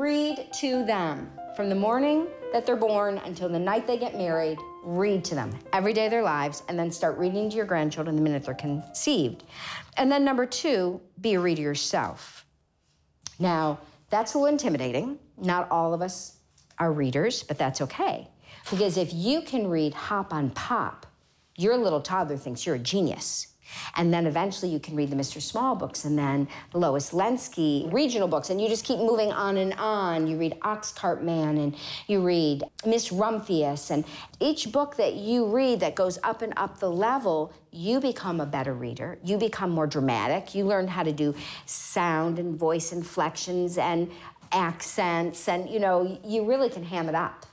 read to them from the morning that they're born until the night they get married. Read to them every day of their lives, and then start reading to your grandchildren the minute they're conceived. And then, number two, be a reader yourself. Now, that's a little intimidating. Not all of us are readers, but that's okay. Because if you can read Hop on Pop, your little toddler thinks you're a genius. And then eventually you can read the Mr. Small books and then the Lois Lenski regional books. And you just keep moving on and on. You read Oxcart Man and you read Miss Rumphius. And each book that you read that goes up and up the level, you become a better reader. You become more dramatic. You learn how to do sound and voice inflections and accents. And, you know, you really can ham it up.